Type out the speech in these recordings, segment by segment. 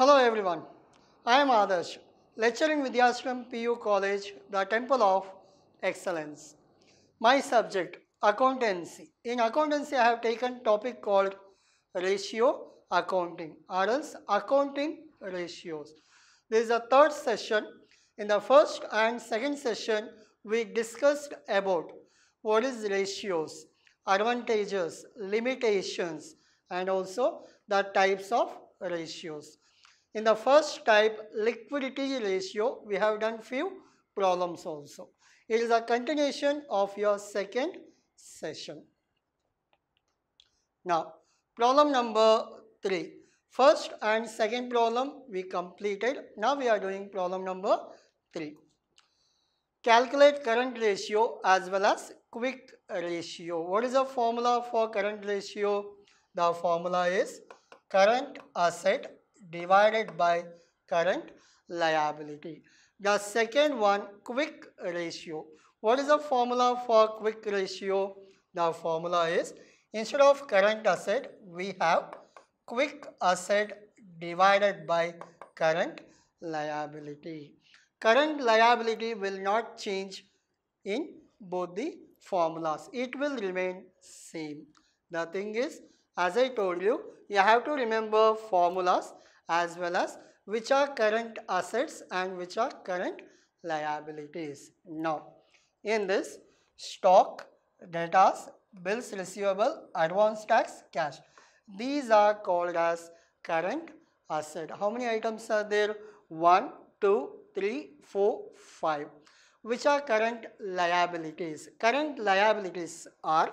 Hello everyone, I am Adarsh, lecturing Vidhyaashram PU College, the Temple of Excellence. My subject, accountancy. In accountancy, I have taken topic called ratio accounting or else accounting ratios. This is the third session. In the first and second session, we discussed about what is ratios, advantages, limitations and also the types of ratios. In the first type, liquidity ratio, we have done few problems also. It is a continuation of your second session. Now, problem number 3. First and second problem we completed. Now we are doing problem number 3. Calculate current ratio as well as quick ratio. What is the formula for current ratio? The formula is current asset divided by current liability. The second one, quick ratio. What is the formula for quick ratio? The formula is instead of current asset, we have quick asset divided by current liability. Current liability will not change in both the formulas. It will remain same. The thing is, as I told you, you have to remember formulas as well as which are current assets and which are current liabilities. Now, in this stock, debtors, bills receivable, advance tax, cash. These are called as current asset. How many items are there? 1, 2, 3, 4, 5. Which are current liabilities? Current liabilities are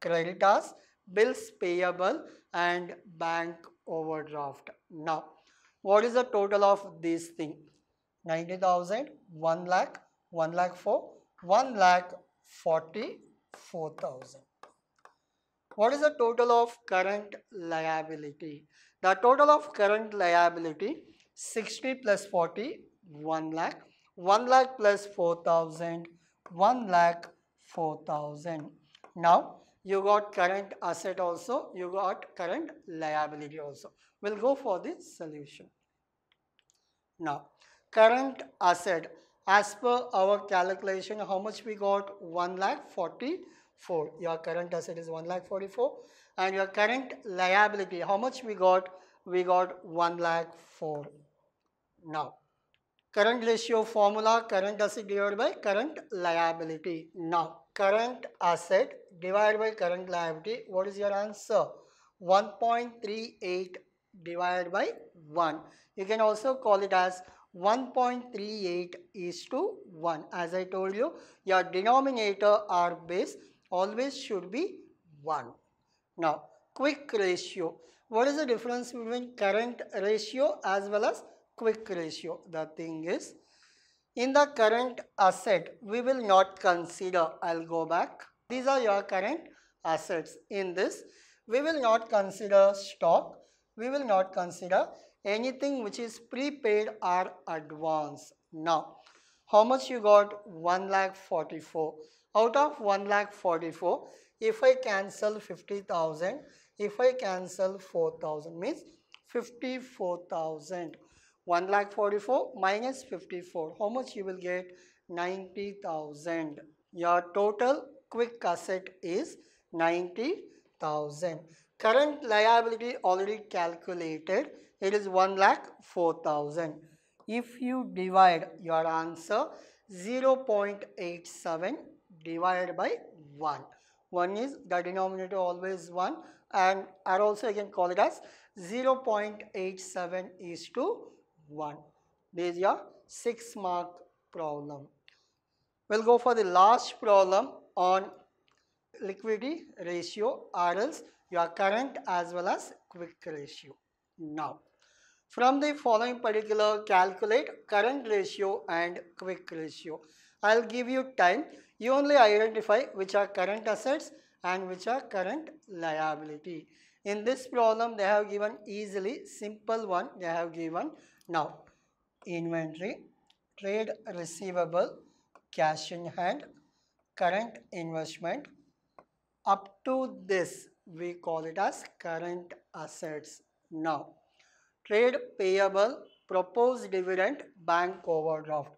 creditors, bills payable and bank overdraft. Now, what is the total of these things? 90,000, 1 lakh, 1 lakh 4, 1 lakh 44,000. What is the total of current liability? The total of current liability 60 plus 40, 1 lakh, 1 lakh plus 4000, 1 lakh 4000. Now, you got current asset also, you got current liability also. We'll go for the solution. Now, current asset, as per our calculation, how much we got? 1 lakh 44. Your current asset is 1 lakh 44 and your current liability, how much we got? We got 1 lakh 4. Now, current ratio formula, current asset divided by current liability. Now, current asset divided by current liability, what is your answer? 1.38 divided by 1. You can also call it as 1.38 is to 1. As I told you, your denominator or base always should be 1. Now, quick ratio. What is the difference between current ratio as well as quick ratio? The thing is, in the current asset, we will not consider, I'll go back. These are your current assets. In this, we will not consider stock, we will not consider anything which is prepaid or advance. Now, how much you got? 1 lakh 44. Out of 1 lakh 44, if I cancel 50,000, if I cancel 4,000 means 54,000. 1 lakh 44 minus 54. How much you will get? 90,000. Your total quick asset is 90,000. Current liability already calculated. It is 1 lakh 4,000. If you divide your answer 0.87 divided by 1. 1 is the denominator always 1 and or also can call it as 0.87 is to 1. This is your 6 mark problem. We'll go for the last problem on liquidity ratio or else your current as well as quick ratio. Now, from the following particular calculate current ratio and quick ratio. I'll give you time. You only identify which are current assets and which are current liability. In this problem, they have given easily simple one. They have given now inventory, trade receivable, cash in hand, current investment. Up to this, we call it as current assets. Now, trade payable, proposed dividend, bank overdraft.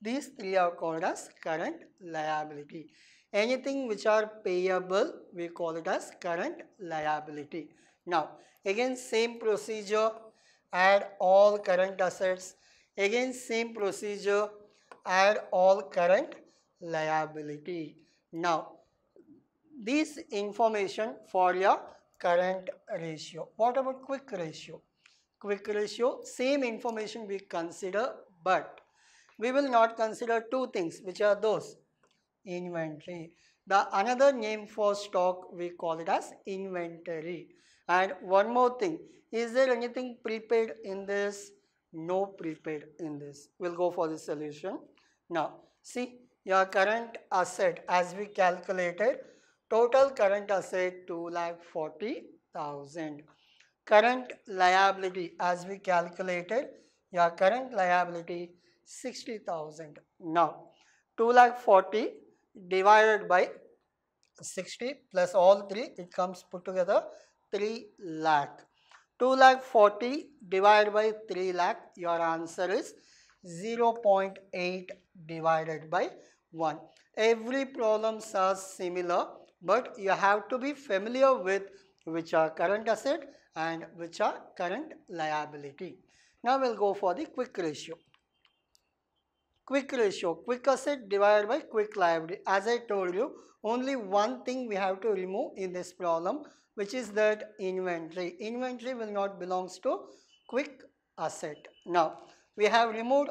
These three are called as current liability. Anything which are payable, we call it as current liability. Now, again same procedure, add all current assets. Again same procedure, add all current liability. Now, this information for your current ratio. What about quick ratio? Quick ratio, same information we consider, but we will not consider two things, which are those inventory. The another name for stock, we call it as inventory. And one more thing, is there anything prepaid in this? No prepaid in this. We'll go for the solution. Now, see your current asset as we calculated, total current asset 2 lakh 40,000. Current liability as we calculated, your current liability 60,000. Now, 2 lakh 40 divided by 60 plus all three, it comes put together 3 lakh. 2 lakh 40 divided by 3 lakh, your answer is 0.8 divided by 1. Every problem are similar, but you have to be familiar with which are current asset and which are current liability. Now we'll go for the quick ratio. Quick ratio, quick asset divided by quick liability. As I told you, only one thing we have to remove in this problem which is that inventory. Inventory will not belongs to quick asset. Now, we have removed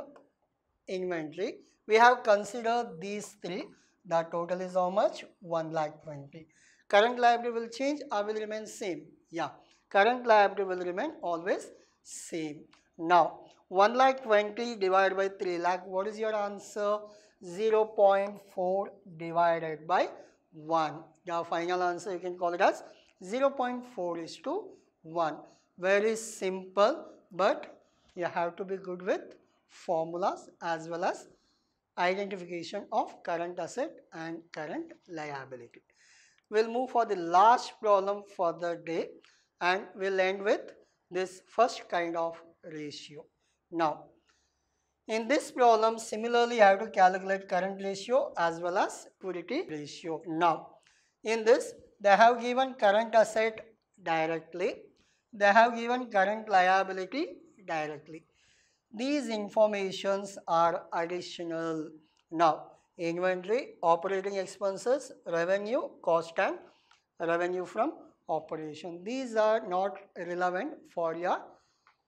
inventory. We have considered these three. The total is how much? 1 lakh 20. Current liability will change or will remain same? Yeah, current liability will remain always same. Now, 1 lakh 20 divided by 3 lakh, what is your answer? 0 0.4 divided by 1. Your final answer you can call it as 0 0.4 is to 1. Very simple but you have to be good with formulas as well as identification of current asset and current liability. We'll move for the last problem for the day and we'll end with this first kind of ratio. Now, in this problem, similarly, I have to calculate current ratio as well as liquidity ratio. Now, in this, they have given current asset directly. They have given current liability directly. These informations are additional. Now, inventory, operating expenses, revenue, cost and revenue from operation. These are not relevant for your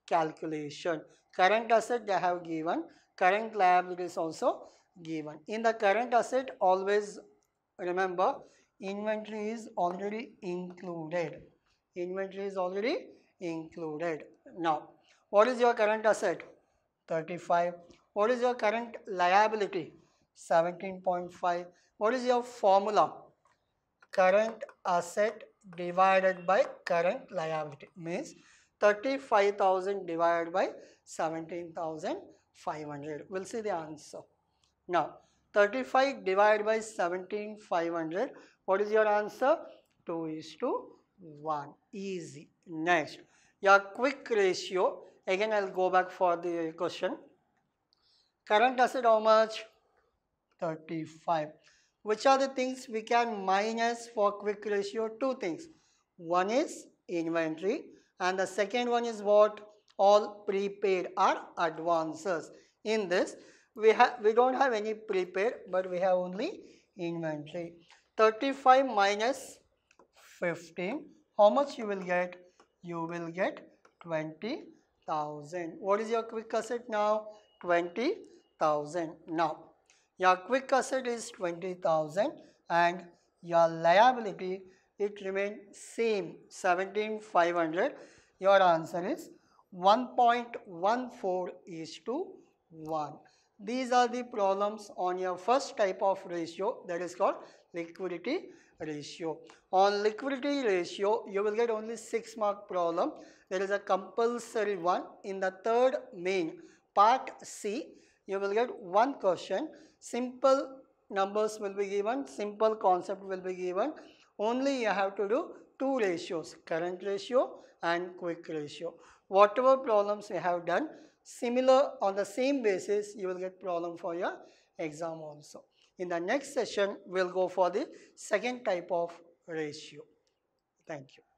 calculation. Current asset they have given, current liability is also given. In the current asset, always remember inventory is already included. Inventory is already included. Now, what is your current asset? 35. What is your current liability? 17.5. What is your formula? Current asset divided by current liability means 35,000 divided by 17,500. We'll see the answer. Now, 35 divided by 17,500. What is your answer? 2 is to 1. Easy. Next, your quick ratio. Again, I'll go back for the question. Current asset how much? 35. Which are the things we can minus for quick ratio? Two things. One is inventory and the second one is what? All prepaid are advances. In this, we have we don't have any prepare but we have only inventory. 35 minus 15. How much you will get? You will get 20,000. What is your quick asset now? 20,000. Now, your quick asset is 20,000 and your liability it remains same 17,500 your answer is 1.14 is to 1. These are the problems on your first type of ratio that is called liquidity ratio. On liquidity ratio, you will get only 6 mark problem. There is a compulsory one. In the third main part C, you will get one question. Simple numbers will be given, simple concept will be given. Only you have to do two ratios, current ratio and quick ratio. whatever problems you have done, similar on the same basis, you will get problem for your exam also. In the next session, we'll go for the second type of ratio. Thank you.